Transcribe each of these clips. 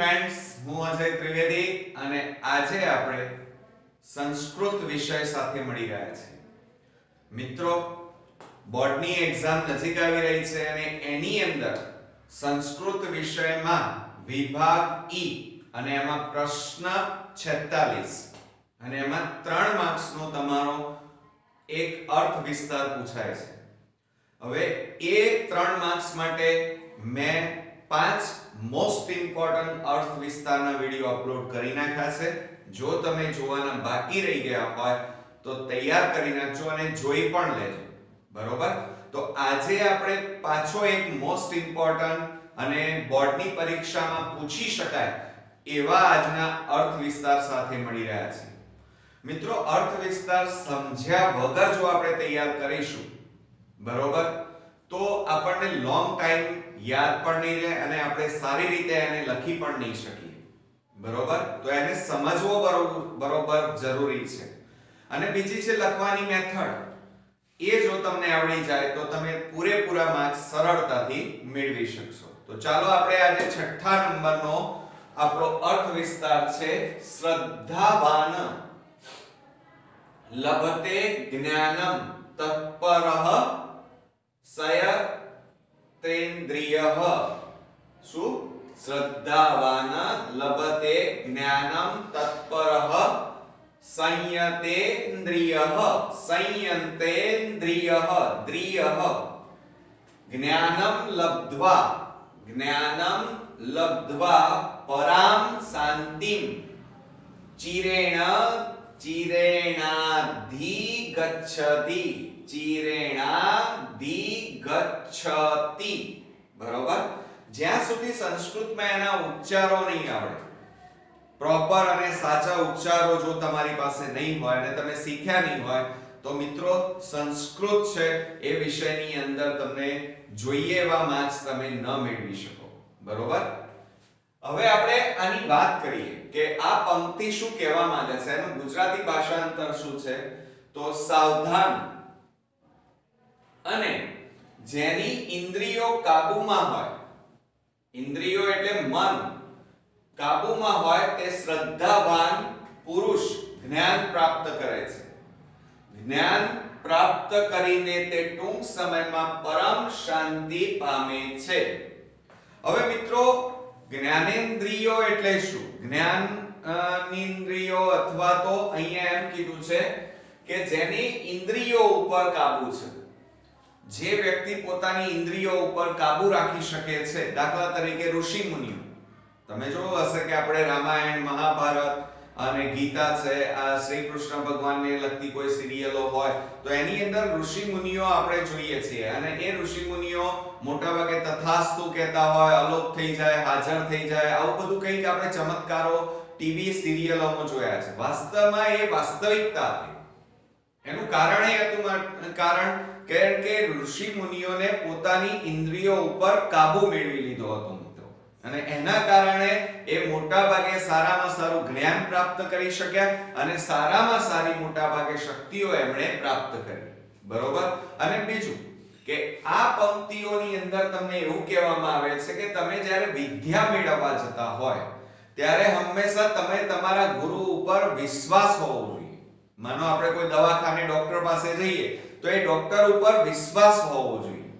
Friends હું અજય ત્રિવેદી અને આજે આપણે સંસ્કૃત વિષય સાથે મળી રહ્યા છીએ. મિત્રો, બોર્ડની એક્ઝામ નજીક આવી રહી છે અને એની અંદર સંસ્કૃત વિષયમાં વિભાગ ઈ અને એમાં પ્રશ્ન 46 અને એમાં 3 માર્ક્સનો તમારો એક અર્થ વિસ્તાર પૂછાય છે. હવે એ 3 માર્ક્સ માટે મેં પાંચ મોસ્ટ ઇમ્પોર્ટન્ટ અર્થ વિસ્તારના વીડિયો અપલોડ કરી નાખ્યા છે. જો તમે જોવાના બાકી રહી ગયા હોય, તો તૈયાર કરી નાખજો અને જોઈ પણ લેજો. બરોબર? તો આજે આપણે પાછો એક મોસ્ટ ઇમ્પોર્ટન્ટ અને બોર્ડની પરીક્ષામાં પૂછી શકાય એવા આજના અર્થ વિસ્તાર સાથે મળી રહ્યા છે મિત્રો અર્થ વિસ્તાર સમજ્યા વગર જો આપણે તૈયાર કરીશું, બરોબર? તો આપણને લોંગ ટાઈમ યાદ પણ નહીં રહે અને આપણે સારી રીતે એને લખી પણ નહીં શકીએ. બરોબર? તો એને સમજવો બરોબર જરૂરી છે. અને બીજી છે લખવાની મેથડ. એ જો તમને આવડી જાય તો તમે પૂરેપૂરા માર્ક્સ સરળતાથી મેળવી શકશો. તો ચાલો આપણે આજે છઠ્ઠા નંબરનો આપણો અર્થ વિસ્તાર છે શ્રદ્ધાવાન લભતે જ્ઞાનમ તત્પરઃ સયતેન્દ્રિયઃ શું? શ્રદ્ધાવાન લભતે જ્ઞાનમ તત્પરઃ સંયતેન્દ્રિયઃ સંયંતેન્દ્રિયઃ દ્રિયઃ. જ્ઞાનમ લબ્ધ્વા. જ્ઞાનમ લબ્ધ્વા પરામ શાંતિમ. ચિરેણ ચિરેણાધિ ગચ્છતિ ચિરેણાધિ ગચ્છતિ બરોબર? જ્યાં સુધી સંસ્કૃતમાં એના ઉચ્ચારો નહીં આવડે પ્રોપર અને સાચા ઉચ્ચારો જો તમારી પાસે નહીં હોય અને તમે શીખ્યા નહીં હોય, તો મિત્રો, સંસ્કૃત છે એ વિષયની અંદર તમને જોઈએ એવા માર્ક્સ તમે ન મેળવી શકો. બરોબર? હવે આપણે આની વાત કરીએ કે આ પંક્તિ શું કહેવા માંગે છે? એનું ગુજરાતી ભાષાંતર શું છે? તો સાવધાન અને જેની ઇન્દ્રિયો કાબુમાં હોય. ઇન્દ્રિયો એટલે મન. કાબુમાં હોય તે શ્રદ્ધાવાન પુરુષ જ્ઞાન પ્રાપ્ત કરે છે. જ્ઞાન પ્રાપ્ત કરીને તે ટૂંક સમયમાં પરમ શાંતિ પામે છે. હવે મિત્રો, જ્ઞાનેન્દ્રિયો એટલે શું? જ્ઞાન ઇન્દ્રિયો અથવા તો અહીંયા એમ કીધું છે કે જેની ઇન્દ્રિયો ઉપર કાબુ છે. જે વ્યક્તિ પોતાની ઇન્દ્રિયો ઉપર કાબુ રાખી શકે છે, દાખલા તરીકે ઋષિ મુનિઓ. તમે જોયું હશે કે આપણે રામાયણ, મહાભારત અને ગીતા છે, આ શ્રી કૃષ્ણ ભગવાનને લગતી કોઈ સિરિયલો હોય, તો એની અંદર ઋષિ મુનિઓ આપણે જોઈએ છીએ. અને એ ઋષિ મુનિઓ મોટા ભાગે તથાસ્તુ કહેતા હોય, અલોપ થઈ જાય, હાજર થઈ જાય, આવું બધું કંઈક આપણે ચમત્કારો ટીવી સિરિયલોમાં જોયા છે. વાસ્તવમાં એ વાસ્તવિકતા હતી એનું કારણ એ હતું, કારણ કારણ કે ઋષિ મુનિઓને પોતાની ઇન્દ્રિયો ઉપર કાબુ મેળવી લીધો હતો મિત્રો. અને એના કારણે એ મોટા ભાગે સારામાં સારું જ્ઞાન પ્રાપ્ત કરી શક્યા અને સારામાં સારી મોટા ભાગે શક્તિઓ એમણે પ્રાપ્ત કરી. બરોબર? અને બીજું કે આ પંક્તિઓની અંદર તમને એવું કહેવામાં આવે છે કે તમે જ્યારે વિદ્યા મેળવવા જતા હોય, ત્યારે હંમેશા તમે તમારા ગુરુ ઉપર વિશ્વાસ હોવો જોઈએ. માનો, આપણે કોઈ દવાખાને ડોક્ટર પાસે જઈએ તો એ ડોક્ટર ઉપર વિશ્વાસ હોવો જોઈએ.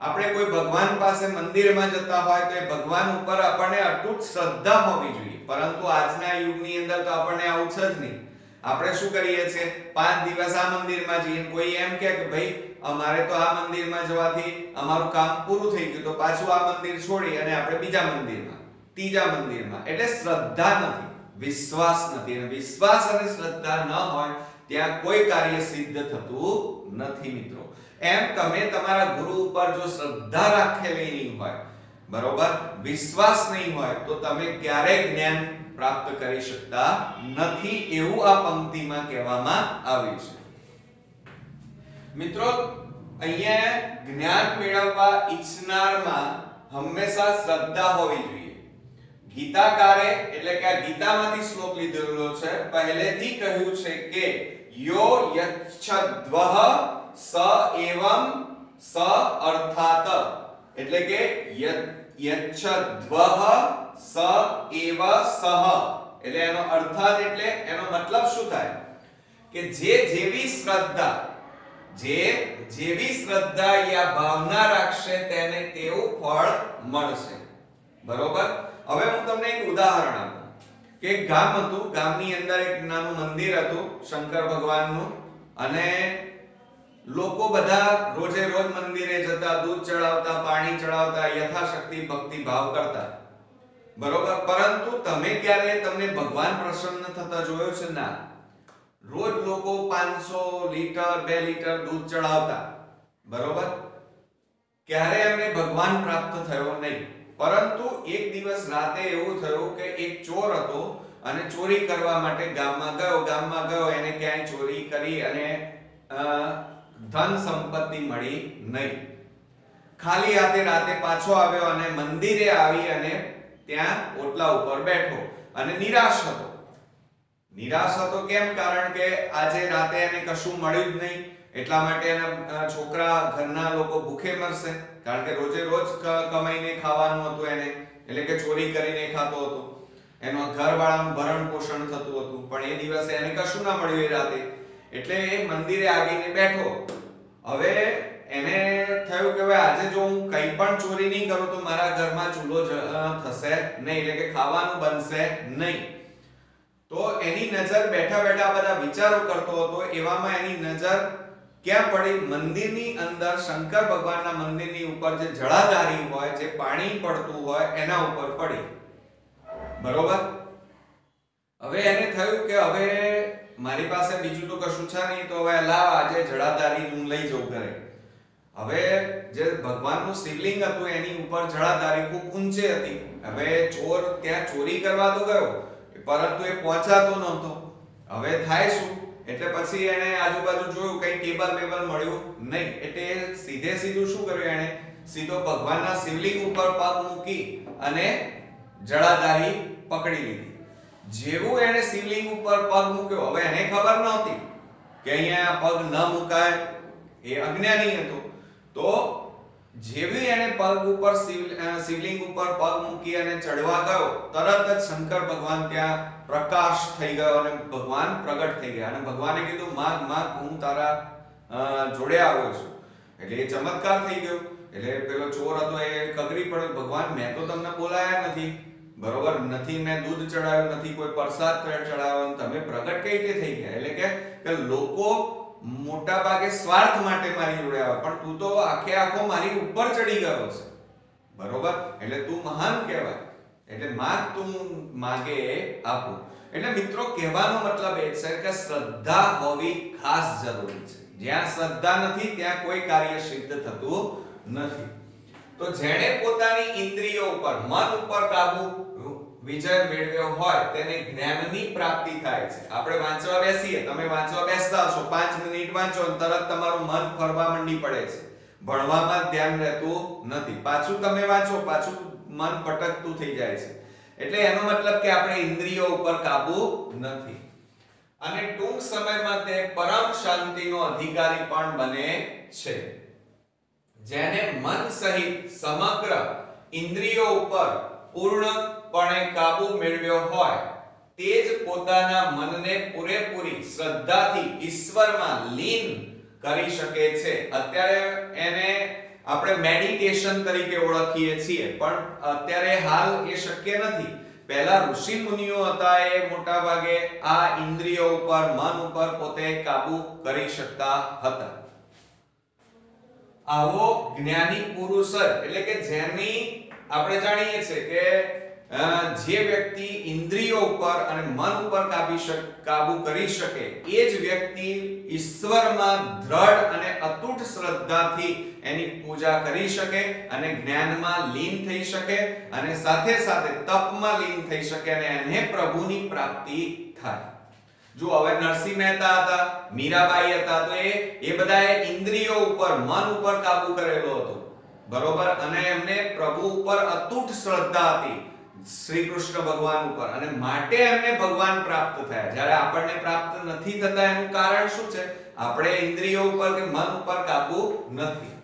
આપણે કોઈ ભગવાન પાસે મંદિરમાં જતા હોય તો એ ભગવાન ઉપર આપણને અતૂટ શ્રદ્ધા હોવી જોઈએ. પરંતુ આજના યુગની અંદર તો આપણને આવું છે જ નહીં. આપણે શું કરીએ છીએ? પાંચ દિવસ આ મંદિરમાં જઈએ. કોઈ એમ કે ભાઈ, અમારે તો આ મંદિરમાં જવાથી અમારું કામ પૂરું થઈ ગયું. તો પાછું આ મંદિર છોડી અને આપણે બીજા મંદિરમાં, ત્રીજા મંદિરમાં. એટલે શ્રદ્ધા નથી, વિશ્વાસ નથી. અને વિશ્વાસ અને શ્રદ્ધા ન હોય ત્યાં કોઈ કાર્ય સિદ્ધ થતું નથી મિત્રો. એમ તમે તમારા ગુરુ ઉપર જો શ્રદ્ધા રાખેલી નહીં હોય, બરોબર? વિશ્વાસ નહીં હોય, તો તમે ક્યારેય જ્ઞાન પ્રાપ્ત કરી શકતા નથી એવું આ પંક્તિમાં કહેવામાં આવ્યું છે. મિત્રો, અહીંયા જ્ઞાન મેળવવા ઈચ્છનારમાં હંમેશા શ્રદ્ધા હોવી જોઈએ. ગીતાકારે, એટલે કે આ ગીતામાંથી શ્લોક લીધેલો છે, પહેલેથી કહ્યું છે કે યો યચ્છદ્વહ સ એવમ સ અર્થાત એટલે કે યચ્છદ્વહ સ એવ સહ એટલે એનો અર્થાત એટલે એનો મતલબ શું થાય? કે જે જેવી શ્રદ્ધા જે જેવી શ્રદ્ધા યા ભાવના રાખશે તેને તેવું ફળ મળશે. બરોબર? હવે હું તમને એક ઉદાહરણ આપું. એક ગામ હતું, ગામની અંદર એક નાનું મંદિર હતું, શંકર ભગવાનનું. અને લોકો બધા રોજે રોજ મંદિરે જતા, દૂધ ચડાવતા, પાણી ચડાવતા, યથાશક્તિ, ભક્તિ, ભાવ કરતા. બરોબર? પરંતુ તમે ક્યારે તમને ભગવાન પ્રસન્ન થતા જોયો છે? ના. રોજ લોકો 500 લીટર 2 લીટર દૂધ ચડાવતા. બરોબર? ક્યારે એમને ભગવાન પ્રાપ્ત થયો નહીં. પરંતુ એક દિવસ રાતે એવું થયું કે એક ચોર હતો અને ચોરી કરવા માટે ગામમાં ગયો ગામમાં ગયો, એને ક્યાંય ચોરી કરી અને ધન સંપત્તિ મળી નહીં. ખાલી હાથે રાતે પાછો આવ્યો અને મંદિરે આવી અને ત્યાં ઓટલા ઉપર બેઠો અને નિરાશ હતો. નિરાશ હતો કેમ? કારણ કે આજે રાતે એને કશું મળ્યું જ નહીં. એટલા માટે એના છોકરા ઘરના લોકો ભૂખે મરશે. કારણ કે રોજે રોજ કમાઈને ખાવાનું હતું એને, એટલે કે ચોરી કરીને ખાતો હતો. એનો ઘરવાળાનું ભરણ પોષણ થતું હતું, પણ એ દિવસે એને કશું ના મળ્યું એ રાતે. એટલે એ મંદિરે આવીને બેઠો. હવે એને થયું કે હવે આજે જો હું કંઈ પણ ચોરી નહીં કરું તો મારા ઘરમાં ચૂલો થશે નહીં, એટલે કે ખાવાનું બનશે નહીં. તો એની નજર બેઠા બેઠા બધા વિચારો કરતો હતો, એવામાં એની નજર ક્યાં પડી? મંદિરની અંદર શંકર ભગવાનના મંદિરની ઉપર જે જળાધારી હોય, જે પાણી પડતું હોય, એના ઉપર પડી. બરોબર? હવે એને થયું કે હવે મારી પાસે બીજું તો કશું છે નહીં, તો હવે લાવ, આજે જળાધારી હું લઈ જઉં ઘરે. હવે જે ભગવાનનું શિવલિંગ હતું, એની ઉપર જળાધારી ખૂબ ઊંચે હતી. હવે ચોર ત્યાં ચોરી કરવા તો ગયો, પરંતુ એ પહોંચાતો નહોતો. હવે થાય શું? એટલે પછી એને આજુબાજુ જોયું, કઈ ટેબલ બેબલ મળ્યું નહીં. એટલે સીધે સીધું શું કર્યું એને સીધો ભગવાનના શિવલિંગ ઉપર પગ મૂકી અને જળાધારી પકડી લીધી. જેવું એને શિવલિંગ ઉપર પગ મૂક્યો, હવે એને ખબર નહોતી કે અહીંયા પગ ન મુકાય એ અજ્ઞાની હતો. તો જેવી એને પગ ઉપર શિવ શિવલિંગ ઉપર પગ મૂકી અને ચડવા ગયો, તરત જ શંકર ભગવાન ત્યાં પ્રકાશ થઈ ગયો અને ભગવાન પ્રગટ થઈ ગયા. અને ભગવાને કીધું, માગ માગ, હું તારા જોડે આવ્યો છું. એટલે એ ચમત્કાર થઈ ગયો. એટલે પેલો ચોર હતો એ કગરી પડ્યો ભગવાન, મેં તો તમને બોલાયા નથી. બરોબર, નથી, મેં દૂધ ચડાવ્યું, નથી કોઈ પ્રસાદ ચડાવ્યો તમે પ્રગટ કઈ રીતે થઈ ગયા? એટલે કે લોકો મોટા ભાગે સ્વાર્થ માટે મારી જોડે આવે. પણ તું તો આખે આખો મારી ઉપર ચડી ગયો છે. બરોબર? એટલે તું મહાન કહેવાય. એટલે માગ તું માગે આપું. એટલે મિત્રો, કહેવાનો મતલબ એ છે કે શ્રદ્ધા હોવી ખાસ જરૂરી છે. જ્યાં શ્રદ્ધા નથી, ત્યાં કોઈ કાર્ય સિદ્ધ થતું નથી. તો જેણે પોતાની ઇન્દ્રિયો ઉપર, મન ઉપર કાબુ વિજય મેળવ્યો હોય તેને જ્ઞાનની પ્રાપ્તિ થાય છે. આપણે વાંચવા બેસીએ, તમે વાંચવા બેસતા હશો 5 મિનિટ વાંચો તરત તમારું મન ફરવા મંડી પડે છે. ભણવામાં ધ્યાન રહેતું નથી. પાછું તમે વાંચો, પાછું મન ભટકતું થઈ જાય છે. એટલે એનો મતલબ કે આપણે ઇન્દ્રિયો ઉપર કાબુ નથી. અને ટૂંક સમયમાં તે પરમ શાંતિનો અધિકારી પણ બને છે. જેને મન સહિત સમગ્ર ઇન્દ્રિયો ઉપર પૂર્ણપણે કાબુ મેળવ્યો હોય, તે જ પોતાના મનને પૂરેપૂરી શ્રદ્ધાથી ઈશ્વરમાં લીન કરી શકે છે. અત્યારે એને આપણે મેડિટેશન તરીકે ઓળખીએ છીએ, પણ અત્યારે હાલ એ શક્ય નથી. પહેલા ઋષિ મુનિઓ હતા એ મોટા ભાગે આ ઇન્દ્રિયો ઉપર, મન ઉપર પોતે કાબુ કરી શકતા હતા. આવો જ્ઞાની પુરુષ એટલે કે જેની આપણે જાણીએ છીએ કે જે વ્યક્તિ ઇન્દ્રિયો ઉપર અને મન ઉપર કાબી કાબુ કરી શકે, એ જ વ્યક્તિ ઈશ્વરમાં દ્રઢ અને અતૂટ શ્રદ્ધાથી એની પૂજા કરી શકે અને જ્ઞાનમાં લીન થઈ શકે અને સાથે સાથે તપમાં લીન થઈ શકે અને એને પ્રભુની પ્રાપ્તિ થાય. જો હવે નરસિંહ મહેતા હતા, મીરાબાઈ હતા, તો એ એ બધાએ ઇન્દ્રિયો ઉપર, મન ઉપર કાબુ કરેલો હતો. બરોબર? અને એમને પ્રભુ ઉપર અતૂટ શ્રદ્ધા હતી શ્રી કૃષ્ણ ભગવાન ઉપર. અને માટે એમને ભગવાન પ્રાપ્ત થયા. જ્યારે આપણને પ્રાપ્ત નથી થતા, એનું કારણ શું છે? આપણે ઇન્દ્રિયો ઉપર કે મન ઉપર કાબુ નથી.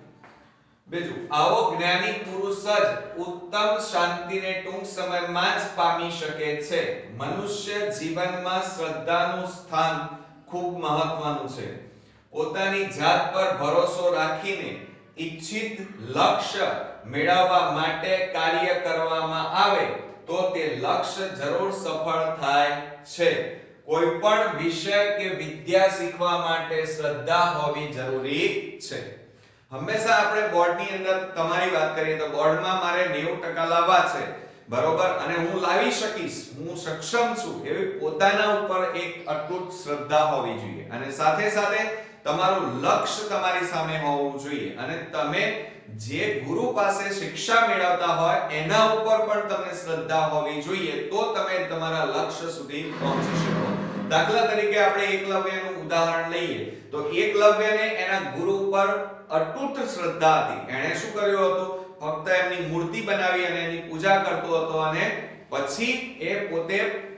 બીજું, આવો જ્ઞાની પુરુષ જ ઉત્તમ શાંતિને ટૂંક સમયમાં જ પામી શકે છે. મનુષ્ય જીવનમાં શ્રદ્ધાનું સ્થાન ખૂબ મહત્વનું છે. પોતાની જાત પર ભરોસો રાખીને ઈચ્છિત લક્ષ્ય મેળવવા માટે કાર્ય કરવામાં આવે, તો તે લક્ષ્ય જરૂર સફળ થાય છે. કોઈ પણ વિષય કે વિદ્યા શીખવા માટે શ્રદ્ધા હોવી જરૂરી છે. હંમેશા આપણે બોર્ડની અંદર તમારી વાત કરીએ તો બોર્ડમાં મારે 90% લાવવા છે, બરોબર? અને હું લાવી શકીશ, હું સક્ષમ છું એવી પોતાના ઉપર એક અતૂટ શ્રદ્ધા હોવી જોઈએ. અને સાથે સાથે તમારું લક્ષ્ય તમારી સામે હોવું જોઈએ. અને તમે જે ગુરુ પાસે શિક્ષા મેળવતા હોય, એના ઉપર પણ તમને શ્રદ્ધા હોવી જોઈએ, તો તમે તમારા લક્ષ્ય સુધી પહોંચી શકો. દાખલા તરીકે આપણે એકલવ્યનું ઉદાહરણ લઈએ. તો એકલવ્યને એના ગુરુ ઉપર અતૂટ શ્રદ્ધા હતી. એણે શું કર્યું હતું? ફક્ત એમની મૂર્તિ બનાવી અને એની પૂજા કરતો હતો અને પછી એ પોતે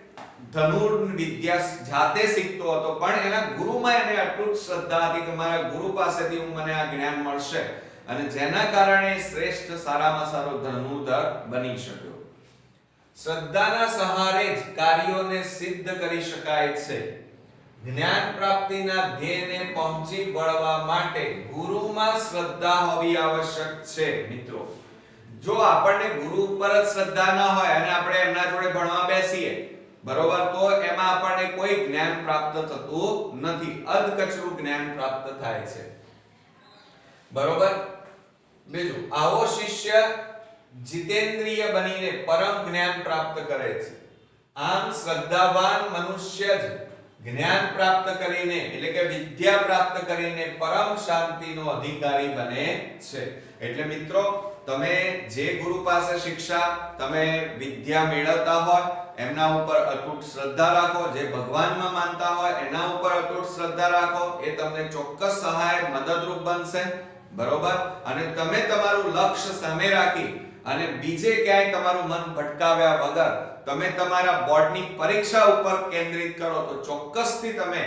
ધનુર વિદ્યા જાતે શીખતો હતો. પણ એના ગુરુમાં એને અટૂટ શ્રદ્ધા હતી કે મારા ગુરુ પાસેથી હું મને આ જ્ઞાન મળશે અને જેના કારણે શ્રેષ્ઠ સારામાં સારો ધનુર્ધર બની શક્યો. શ્રદ્ધાના સહારે જ કાર્યોને સિદ્ધ કરી શકાય છે. જ્ઞાન પ્રાપ્તિના ધ્યેયને પહોંચી વળવા માટે ગુરુમાં શ્રદ્ધા હોવી આવશ્યક છે, મિત્રો. જો આપણને ગુરુ ઉપર જ શ્રદ્ધા ન હોય અને આપણે એમના જોડે ભણવા બેસીએ બરોબર? તો એમાં આપણને કોઈ જ્ઞાન પ્રાપ્ત થતું નથી. અધકચરું જ્ઞાન પ્રાપ્ત થાય છે. બરોબર? બીજું, આવો શિષ્ય જીતેન્દ્રિય બનીને પરમ જ્ઞાન પ્રાપ્ત કરે છે. આમ શ્રદ્ધાવાન મનુષ્ય જ જ્ઞાન પ્રાપ્ત કરીને, એટલે કે વિદ્યા પ્રાપ્ત કરીને પરમ શાંતિનો અધિકારી બને છે. એટલે મિત્રો તમે જે ગુરુ પાસે શિક્ષા તમે વિદ્યા મેળવતા હોય, એમના ઉપર અતૂટ શ્રદ્ધા રાખો, જે ભગવાનમાં માનતા હોય, એના ઉપર અતૂટ શ્રદ્ધા રાખો, એ તમને ચોક્કસ સહાય મદદરૂપ બનશે. બરોબર? અને તમે તમારું લક્ષ્ય સામે રાખી અને બીજે ક્યાંય તમારું મન ભટકાવ્યા વગર તમે તમારા બોર્ડની પરીક્ષા ઉપર કેન્દ્રિત કરો, તો ચોક્કસથી તમે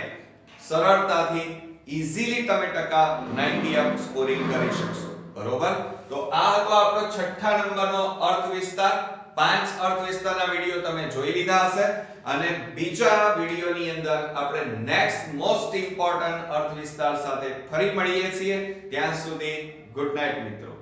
સરળતાથી ઈઝીલી તમે ટકા 90 અપ સ્કોરિંગ કરી શકશો. બરોબર? તો આપણો છઠ્ઠા નંબરનો અર્થ વિસ્તાર, પાંચ અર્થ વિસ્તારના વિડિયો તમે જોઈ લીધા હશે અને બીજા વિડિયોની અંદર આપણે નેક્સ્ટ મોસ્ટ ઇમ્પોર્ટન્ટ અર્થ વિસ્તાર સાથે ફરી મળીએ છીએ. ત્યાં સુધી ગુડ નાઇટ મિત્રો.